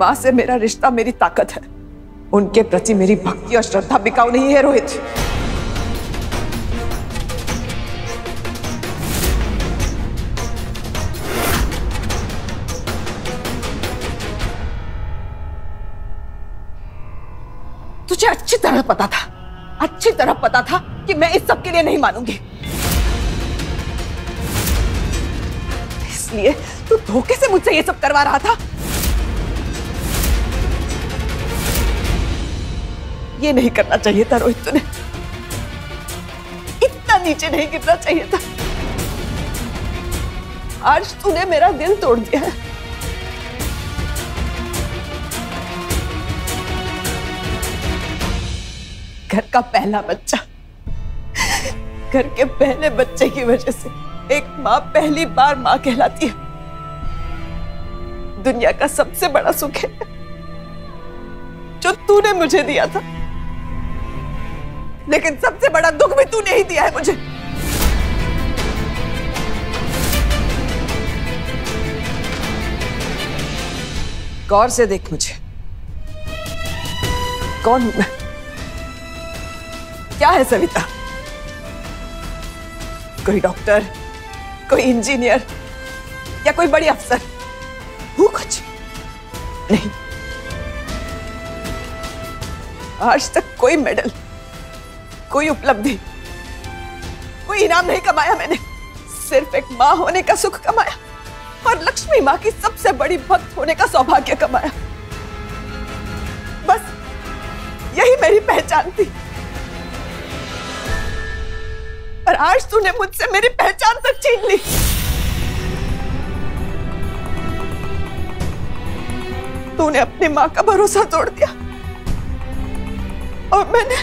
माँ से मेरा रिश्ता मेरी ताकत है। उनके प्रति मेरी भक्ति और श्रद्धा बिकाऊ नहीं है, रोहित। तुझे अच्छी तरह पता था, अच्छी तरह पता था कि मैं इस सब के लिए नहीं मानूँगी। इसलिए तू धोखे से मुझसे ये सब करवा रहा था। ये नहीं करना चाहिए था रोहित तूने। इतना नीचे नहीं गिरना चाहिए था। आज तूने मेरा दिल तोड़ दिया है। घर का पहला बच्चा। घर के पहले बच्चे की वजह से एक माँ पहली बार माँ कहलाती है। दुनिया का सबसे बड़ा सुख है। जो तूने मुझे दिया था। लेकिन सबसे बड़ा दुख भी तूने ही दिया है मुझे। गौर से देख मुझे। कौन मैं? क्या है सविता? कोई डॉक्टर, कोई इंजीनियर, या कोई बड़ी अफसर? हूँ कुछ? नहीं। आज तक कोई मेडल कोई उपलब्धि, कोई इनाम नहीं कमाया मैंने, सिर्फ़ एक माँ होने का सुख कमाया और लक्ष्मी माँ की सबसे बड़ी भक्त होने का सौभाग्य कमाया। बस यही मेरी पहचान थी। और आज तूने मुझसे मेरी पहचान तक छीन ली। तूने अपनी माँ का भरोसा तोड़ दिया और मैंने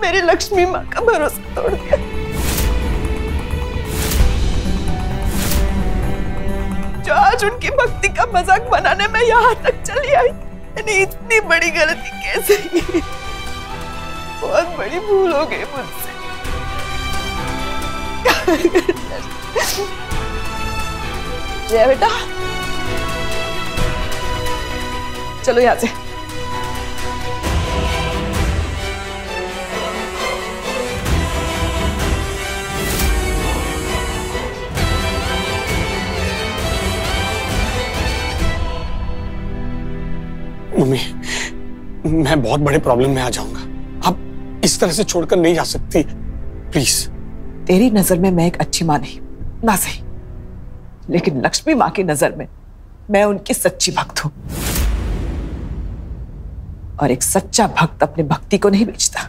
मेरी लक्ष्मी माँ का भरोसा तोड़ दिया। जो आज उनकी भक्ति का मज़ाक बनाने में यहाँ तक चली आई मैंने इतनी बड़ी गलती कैसे की? बहुत बड़ी भूल हो गई मुझसे। जय बेटा। चलो यहाँ से। मैं बहुत बड़े प्रॉब्लम में आ जाऊँगा। आप इस तरह से छोड़कर नहीं जा सकती। प्लीज़ तेरी नज़र में मैं एक अच्छी माँ नहीं, ना सही। लेकिन लक्ष्मी माँ की नज़र में मैं उनकी सच्ची भक्त हूँ। और एक सच्चा भक्त अपने भक्ति को नहीं बेचता।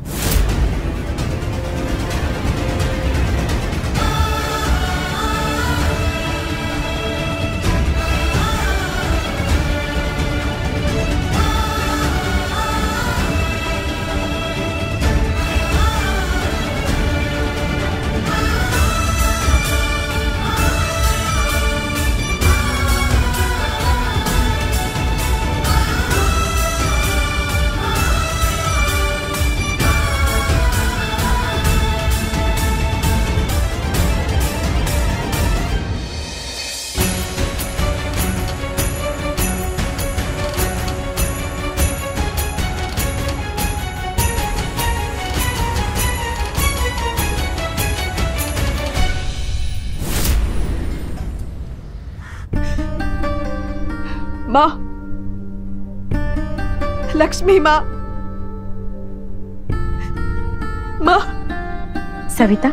माँ। लक्ष्मी माँ। माँ। सविता।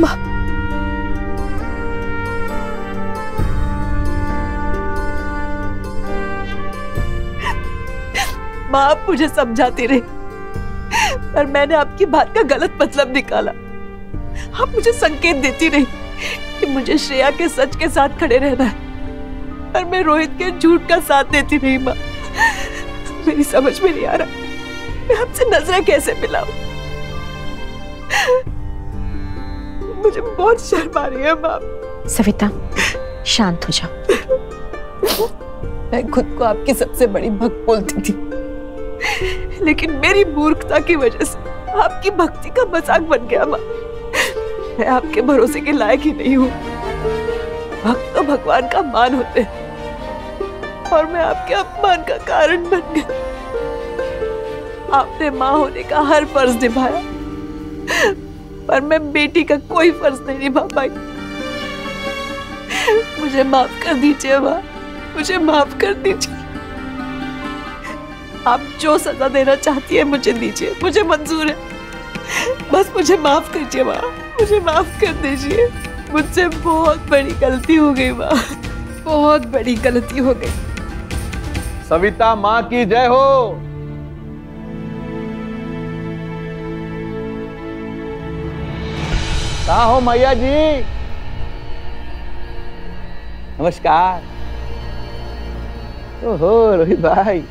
माँ। माँ। आप मुझे समझाती रही। पर मैंने आपकी बात का गलत मतलब निकाला। आप मुझे संकेत देती रही। कि मुझे श्रेया के सच के साथ खड़े रहना है। पर मैं रोहित के झूठ का साथ देती नहीं माँ। मेरी समझ में नहीं आ रहा। मैं आपसे नज़रें कैसे मिलाऊं? मुझे बहुत शर्म आ रही है माँ। सविता शांत हो जाओ। मैं खुद को आपकी सबसे बड़ी भक्त बोलती थी। लेकिन मेरी मूर्खता की वजह से आपकी भक्ति का मज़ाक बन गया माँ। मैं आपके भरोसे के लायक ही नहीं हूँ। भक्त तो भगवान का मान होते हैं। और मैं आपके अपमान का कारण बन गई। आपने माँ होने का हर फ़र्ज़ निभाया। पर मैं बेटी का कोई फ़र्ज़ नहीं निभा पाई। मुझे माफ़ कर दीजिए माँ। मुझे माफ़ कर दीजिए। आप जो सजा देना चाहती है, मुझे दीजिए। मुझे मंजूर है। बस मुझे माफ़ कीजिए माँ। मुझे माफ़ कर दीजिए। मुझसे बहुत बड़ी गलती हो गई माँ। बहुत बड़ी गलती हो गई। सविता माँ की जय हो। कहा हो मैया जी? नमस्कार। ओहो रोहित भाई।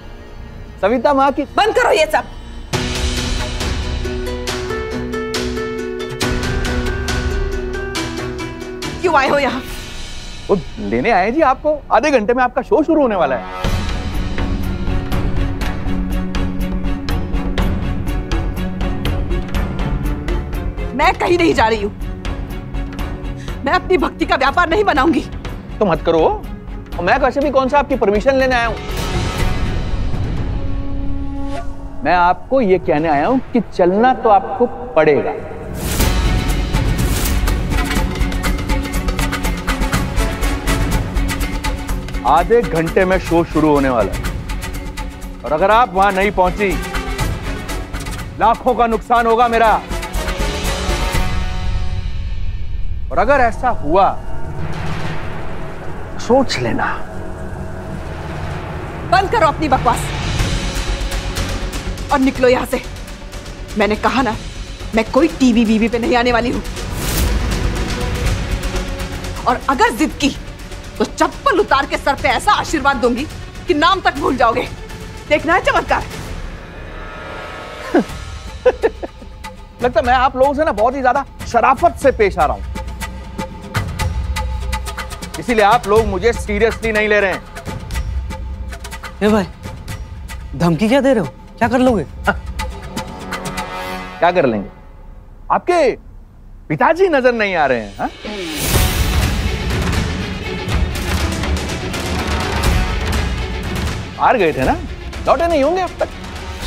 सविता माँ की बंद करो ये सब। क्यों आए हो यहाँ? वो लेने आए जी आपको? आधे घंटे में आपका शो शुरू होने वाला है। मैं कहीं नहीं जा रही हूँ। मैं अपनी भक्ति का व्यापार नहीं बनाऊँगी। तो मत करो। और मैं वैसे भी कौन सा आपकी परमिशन लेने आया हूँ? मैं आपको ये कहने आया हूँ कि चलना तो आपको पड़ेगा। आधे घंटे में शो शुरू होने वाला है। और अगर आप वहाँ नहीं पहुँची, लाखों का नुकसान होगा मेरा। और अगर ऐसा हुआ, सोच लेना। बंद करो अपनी बकवास। और निकलो यहाँ से। मैंने कहा ना, मैं कोई टीवी, वीवी पे नहीं आने वाली हूँ। और अगर जिद की तो चप्पल उतार के सर पे ऐसा आशीर्वाद दूँगी कि नाम तक भूल जाओगे। देखना है चमत्कार। लगता है मैं आप लोगों से ना बहुत ही ज़्यादा शराफत से पेश आ रहा हूँ। इसीलिए आप लोग मुझे सीरियसली नहीं ले रहे हैं। ए भाई धमकी क्या दे रहे हो? क्या कर लोगे? क्या कर लेंगे? आपके पिताजी नज़र नहीं आ रहे हैं हा? हार गए थे ना? लौटे नहीं होंगे अब तक।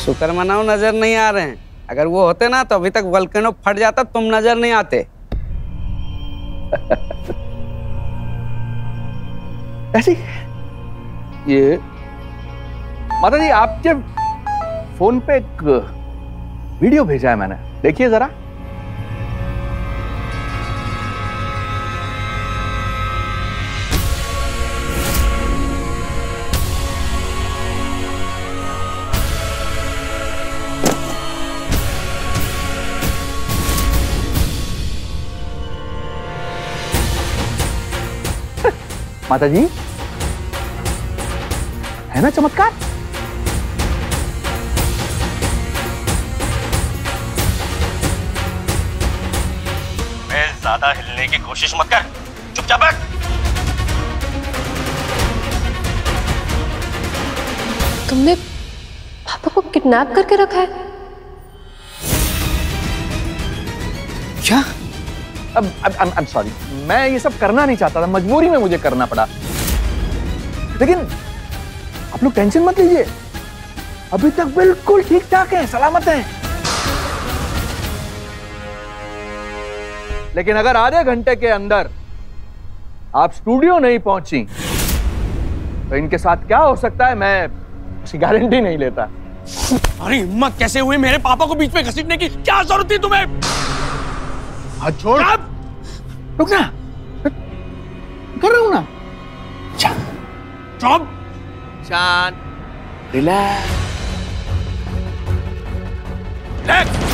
शुक्र मनाओ नज़र नहीं आ रहे हैं। अगर वो होते ना तो अभी तक वल्कनो फट जाता तुम नज़र नहीं आते। ऐसी? ये माता जी आपके फ़ोन पे एक वीडियो भेजा है मैंने देखिए जरा। माता जी है ना चमत्कार? मैं ज़्यादा हिलने की कोशिश मत कर। चुपचाप बैठ। तुमने पापा को किडनैप करके रखा है? सॉरी मैं ये सब करना नहीं चाहता था, मजबूरी में मुझे करना पड़ा। लेकिन आप लोग टेंशन मत लीजिए। अभी तक बिल्कुल ठीक ठाक हैं, सलामत हैं। लेकिन अगर आधे घंटे के अंदर आप स्टूडियो नहीं पहुँची तो इनके साथ क्या हो सकता है? मैं उसकी गारंटी नहीं लेता। अरे हिम्मत कैसे हुई मेरे पापा को बीच में घसीटने की? क्या ज़रूरत थी तुम्हें? हाथ छोड़ रुक ना कर रहा हूँ ना। चुप। शांत रिलैक्स। रिलैक्स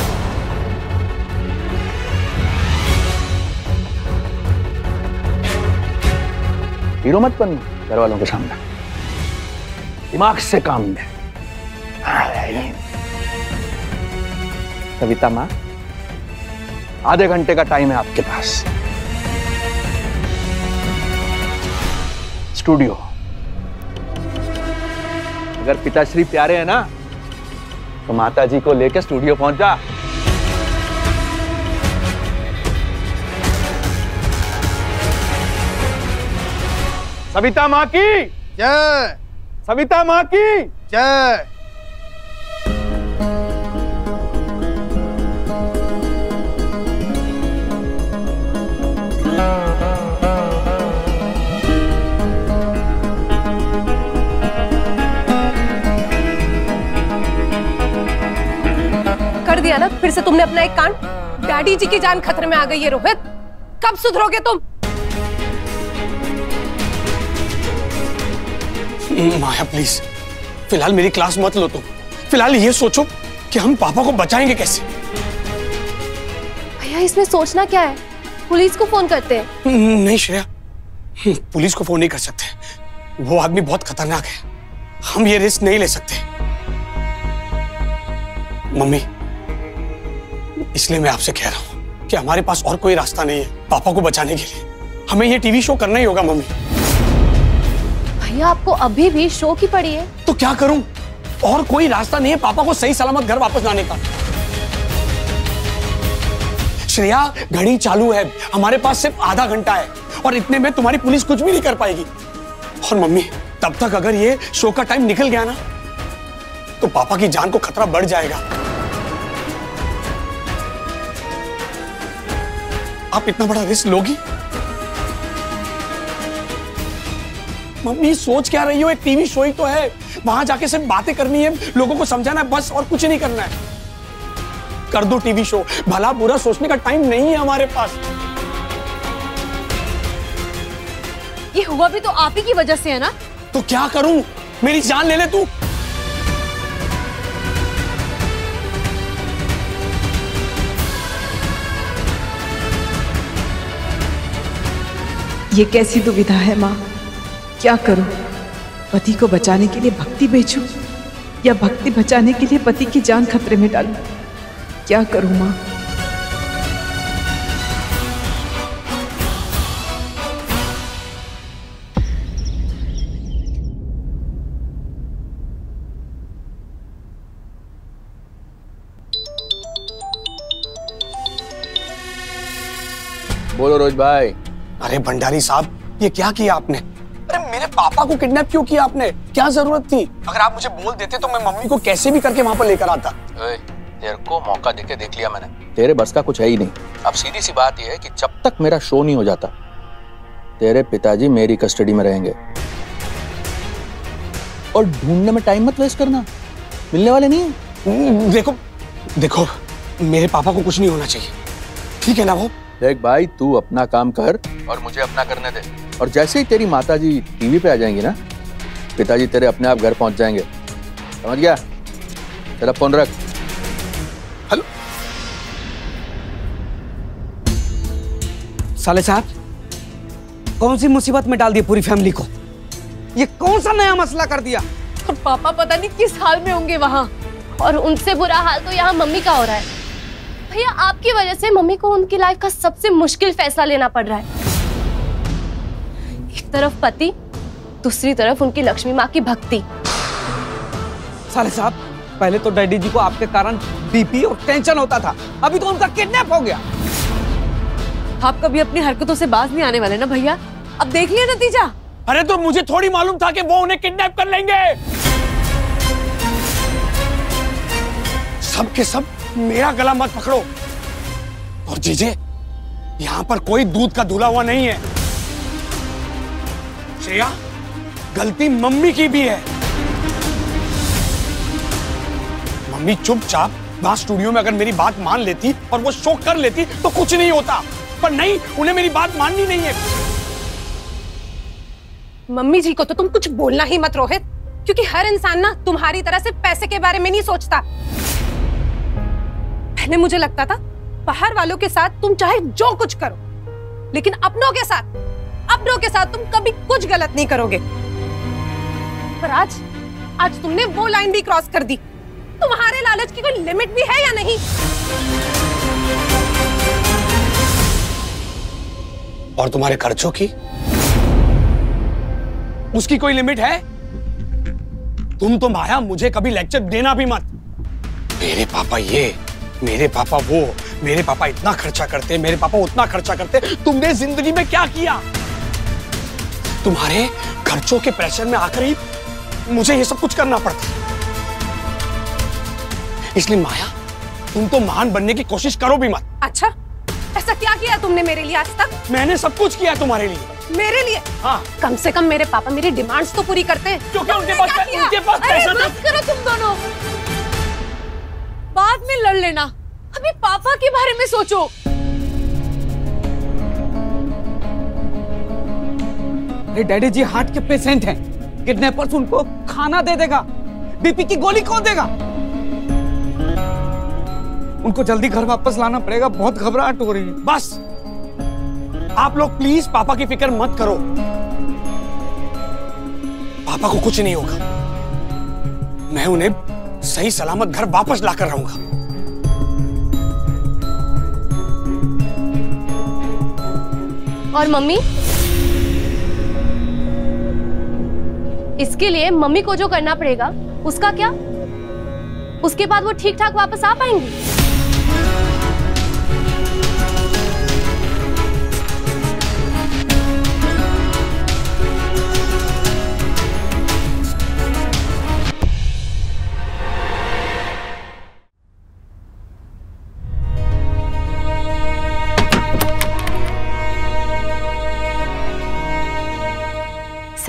हीरो मत बन घर वालों के सामने। दिमाग से काम ले कविता माँ। आधे घंटे का टाइम है आपके पास। स्टूडियो अगर पिताश्री प्यारे हैं ना तो माता जी को लेकर स्टूडियो पहुँच जा। सविता माँ की? जय। सविता माँ की? जय। से तुमने अपना एक कांड? डैडी जी की जान खतरे में आ गई है रोहित। कब सुधरोगे तुम? माया प्लीज़ फ़िलहाल मेरी क्लास मत लो तुम। फ़िलहाल ये सोचो कि हम पापा को बचाएँगे कैसे? भैया इसमें सोचना क्या है? पुलिस को फ़ोन करते हैं। नहीं श्रेया। पुलिस को फ़ोन नहीं कर सकते। वो आदमी बहुत खतरनाक है। हम ये रिस्क नहीं ले सकते। मम्मी इसलिए मैं आपसे कह रहा हूँ कि हमारे पास और कोई रास्ता नहीं है पापा को बचाने के लिए। हमें ये टीवी शो करना ही होगा मम्मी। भैया आपको अभी भी शो की पड़ी है? तो क्या करूँ? और कोई रास्ता नहीं है पापा को सही सलामत घर वापस लाने का। श्रेया घड़ी चालू है। हमारे पास सिर्फ़ आधा घंटा है और इतने में तुम्हारी पुलिस कुछ भी नहीं कर पाएगी। और मम्मी तब तक अगर ये शो का टाइम निकल गया ना तो पापा की जान को खतरा बढ़ जाएगा। आप इतना बड़ा रिस्क लोगी? मम्मी सोच क्या रही हो? एक टीवी शो ही तो है। वहाँ जाके सिर्फ़ बातें करनी है। लोगों को समझाना है बस और कुछ नहीं करना है। कर दो टीवी शो भला बुरा सोचने का टाइम नहीं है हमारे पास। ये हुआ भी तो आप ही की वजह से है ना? तो क्या करूँ? मेरी जान ले ले तू। ये कैसी दुविधा है माँ? क्या करूँ? पति को बचाने के लिए भक्ति बेचूं? या भक्ति बचाने के लिए पति की जान खतरे में डालूं? क्या करूँ माँ? बोलो रोज भाई। अरे भंडारी साहब ये क्या किया आपने? अरे मेरे पापा को किडनैप क्यों किया आपने? क्या ज़रूरत थी? अगर आप मुझे बोल देते तो मैं मम्मी को कैसे भी करके वहाँ पर लेकर आता। तेरे को मौका देके देख लिया मैंने। तेरे बस का कुछ है ही नहीं। अब सीधी सी बात यह है कि जब तक मेरा शो नहीं हो जाता तेरे पिताजी मेरी कस्टडी में रहेंगे। और ढूँढने में टाइम मत वेस्ट करना। मिलने वाले नहीं है। देखो देखो मेरे पापा को कुछ नहीं होना चाहिए। ठीक है ना वो? देख भाई तू अपना काम कर और मुझे अपना करने दे। और जैसे ही तेरी माता जी टीवी पे आ जाएँगी ना पिताजी तेरे अपने आप घर पहुँच जाएँगे। समझ गया? तेरा फ़ोन रख। हेलो? साले साहब कौन सी मुसीबत में डाल दी पूरी फैमिली को? ये कौन सा नया मसला कर दिया? और पापा पता नहीं किस हाल में होंगे वहाँ। और उनसे बुरा हाल तो यहाँ मम्मी का हो रहा है। भैया आपकी वजह से मम्मी को उनकी लाइफ का सबसे मुश्किल फैसला लेना पड़ रहा है। एक तरफ़ पति दूसरी तरफ़ उनकी लक्ष्मी माँ की भक्ति। साले साहब पहले तो डैडी जी को आपके कारण बीपी और टेंशन होता था। अभी तो उनका किडनैप हो गया। आप कभी अपनी हरकतों से बाज नहीं आने वाले ना भैया? अब देख लिया नतीजा। अरे तो मुझे थोड़ी मालूम था कि वो उन्हें किडनैप कर लेंगे। सब के सब मेरा गला मत पकड़ो। और जीजे, यहाँ पर कोई दूध का धुला हुआ नहीं है। श्रेया, गलती मम्मी की भी है। मम्मी चुपचाप वहाँ स्टूडियो में अगर मेरी बात मान लेती और वो शो कर लेती तो कुछ नहीं होता। पर नहीं, उन्हें मेरी बात माननी नहीं है। मम्मी जी को तो तुम कुछ बोलना ही मत रोहित, क्योंकि हर इंसान ना तुम्हारी तरह से पैसे के बारे में नहीं सोचता। पहले मुझे लगता था, बाहर वालों के साथ तुम चाहे जो कुछ करो, लेकिन अपनों के साथ, अपनों के साथ तुम कभी कुछ गलत नहीं करोगे। पर आज आज तुमने वो लाइन भी क्रॉस कर दी। तुम्हारे लालच की कोई लिमिट भी है या नहीं? और तुम्हारे खर्चों की? उसकी कोई लिमिट है? तुम तो माया, मुझे कभी लेक्चर देना भी मत। मेरे पापा ये मेरे पापा वो मेरे पापा इतना खर्चा करते मेरे पापा उतना खर्चा करते तुमने ज़िंदगी में क्या किया? तुम्हारे खर्चों के प्रेशर में आकर ही मुझे ये सब कुछ करना पड़ता। है इसलिए माया तुम तो महान बनने की कोशिश करो भी मत। अच्छा ऐसा क्या किया तुमने मेरे लिए आज तक? मैंने सब कुछ किया तुम्हारे लिए। मेरे लिए? हाँ। कम से कम मेरे पापा मेरी डिमांड्स तो पूरी करते हैं। क्योंकि उनके पास उनके पास पैसा करो तुम दोनों। बाद में लड़ लेना। अभी पापा के बारे में सोचो। अरे डैडी जी हार्ट के पेशेंट हैं। किडनैपर्स उनको खाना दे देगा। बीपी की गोली कौन देगा। उनको जल्दी घर वापस लाना पड़ेगा। बहुत घबराहट हो रही है। बस। आप लोग प्लीज़ पापा की फ़िक्र मत करो। पापा को कुछ नहीं होगा। मैं उन्हें सही सलामत घर वापस लाकर रहूँगा। और मम्मी? इसके लिए मम्मी को जो करना पड़ेगा, उसका क्या? उसके बाद वो ठीक ठाक वापस आ पाएँगी?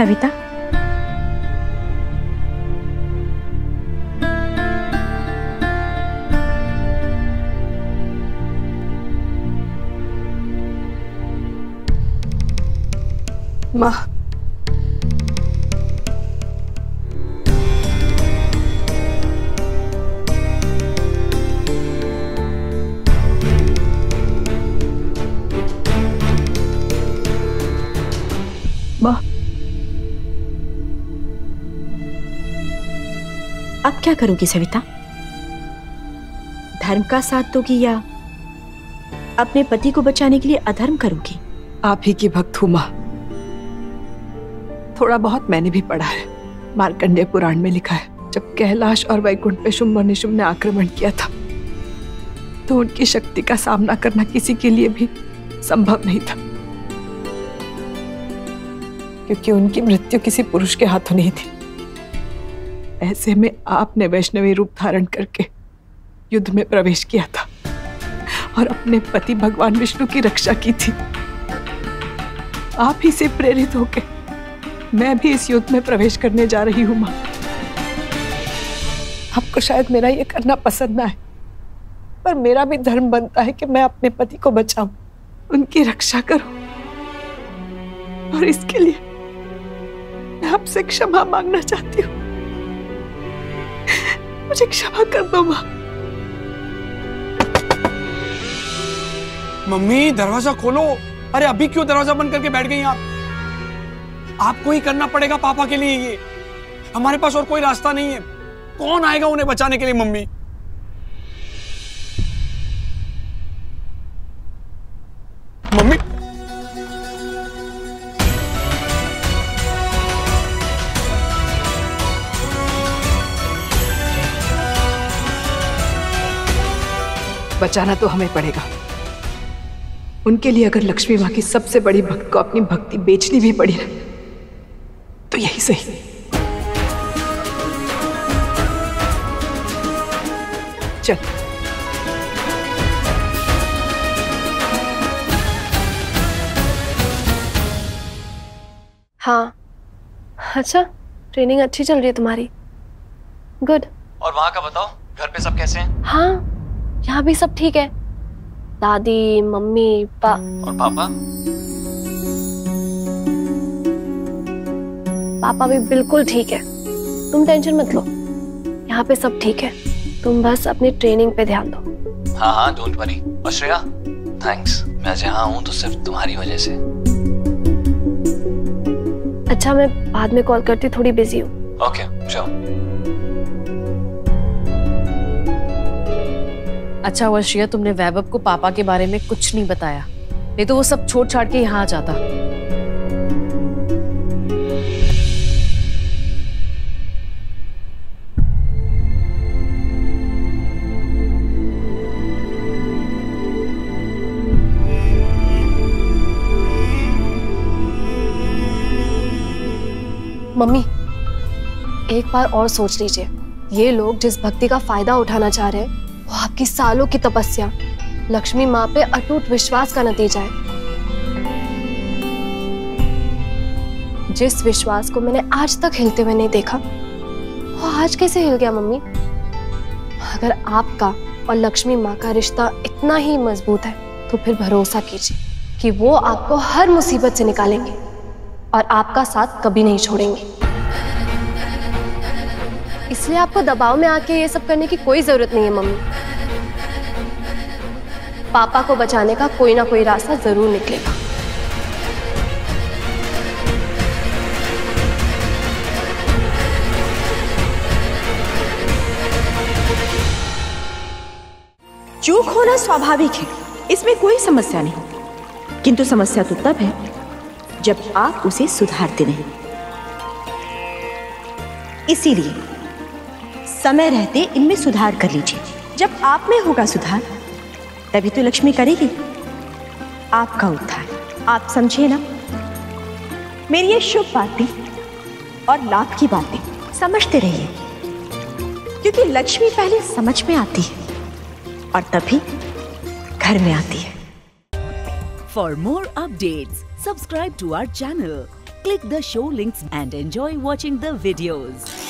सविता माँ माँ अब क्या करोगी सविता? धर्म का साथ दोगी या अपने पति को बचाने के लिए अधर्म करोगी? आप ही की भक्त हूँ, माँ। थोड़ा बहुत मैंने भी पढ़ा है। मार्कंडेय पुराण में लिखा है, जब कैलाश और वैकुंठ पे शुंभ और निशुंभ ने आक्रमण किया था तो उनकी शक्ति का सामना करना किसी के लिए भी संभव नहीं था। क्योंकि उनकी मृत्यु किसी पुरुष के हाथों नहीं थी। ऐसे में आपने वैष्णवी रूप धारण करके युद्ध में प्रवेश किया था और अपने पति भगवान विष्णु की रक्षा की थी। आप ही से प्रेरित होके मैं भी इस युद्ध में प्रवेश करने जा रही हूँ, माँ। आपको शायद मेरा ये करना पसंद ना है पर मेरा भी धर्म बनता है कि मैं अपने पति को बचाऊं, उनकी रक्षा करूँ। और इसके लिए मैं आपसे क्षमा मांगना चाहती हूँ। मुझे क्षमा कर दो, माँ। मम्मी, दरवाज़ा खोलो। अरे, अभी क्यों दरवाज़ा बंद करके बैठ गई आप? आपको ही करना पड़ेगा पापा के लिए ये। हमारे पास और कोई रास्ता नहीं है। कौन आएगा उन्हें बचाने के लिए, मम्मी? बचाना तो हमें पड़ेगा। उनके लिए अगर लक्ष्मी माँ की सबसे बड़ी भक्त को अपनी भक्ति बेचनी भी पड़ी ना तो यही सही। चल। हाँ। अच्छा ट्रेनिंग अच्छी चल रही है तुम्हारी। गुड और वहाँ का बताओ घर पे सब कैसे हैं? हाँ। यहाँ भी सब ठीक है। दादी मम्मी पा और पापा? पापा भी बिल्कुल ठीक है। तुम टेंशन मत लो। यहाँ पे सब ठीक है। तुम बस अपनी ट्रेनिंग पे ध्यान दो। हाँ हाँ डोंट वरी। और श्रेया थैंक्स मैं आज यहाँ हूँ तो सिर्फ़ तुम्हारी वजह से। अच्छा मैं बाद में कॉल करती थोड़ी बिज़ी हूँ। ओके चलो अच्छा हुआ श्रिया, तुमने वैभव को पापा के बारे में कुछ नहीं बताया। नहीं तो वो सब छोड़ छाड़ के यहाँ आ जाता। मम्मी, एक बार और सोच लीजिए। ये लोग जिस भक्ति का फ़ायदा उठाना चाह रहे हैं वो आपकी सालों की तपस्या। लक्ष्मी माँ पे अटूट विश्वास का नतीजा है। जिस विश्वास को मैंने आज तक हिलते हुए नहीं देखा, वो आज कैसे हिल गया मम्मी? अगर आपका और लक्ष्मी माँ का रिश्ता इतना ही मज़बूत है तो फिर भरोसा कीजिए कि वो आपको हर मुसीबत से निकालेंगे और आपका साथ कभी नहीं छोड़ेंगे। इसलिए आपको दबाव में आके ये सब करने की कोई ज़रूरत नहीं है, मम्मी। पापा को बचाने का कोई ना कोई रास्ता ज़रूर निकलेगा। चूक होना स्वाभाविक है। इसमें कोई समस्या नहीं। किंतु समस्या तो तब है, जब आप उसे सुधारते नहीं। इसीलिए समय रहते इनमें सुधार कर लीजिए। जब आप में होगा सुधार तभी तो लक्ष्मी करेगी। आपका उद्धार। आप समझे ना। मेरी ये शुभ बातें और लाभ की बातें समझते रहिए। क्योंकि लक्ष्मी पहले समझ में आती है और तभी घर में आती है। For more updates, subscribe to our channel click the show links and enjoy watching the videos.